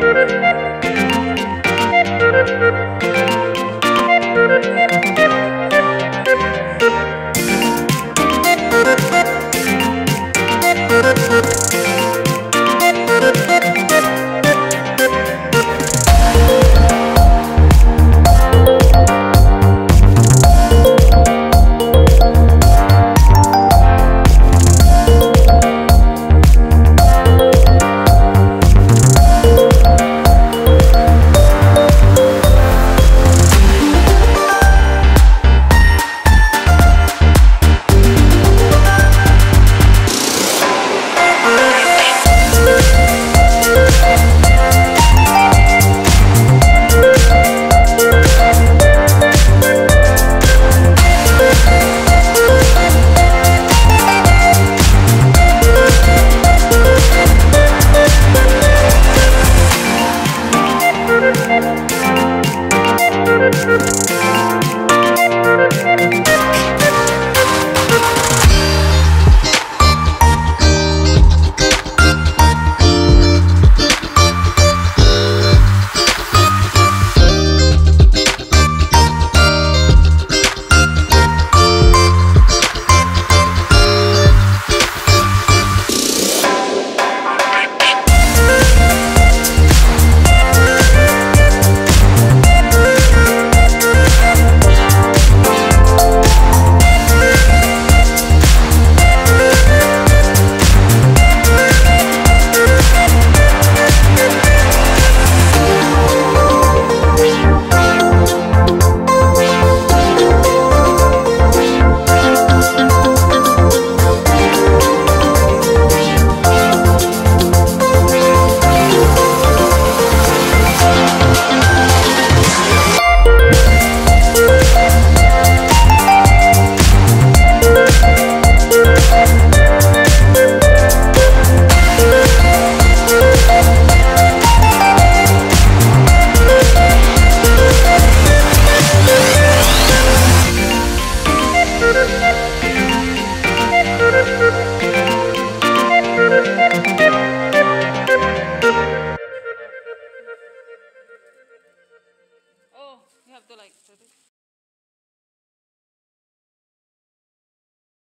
Thank have to like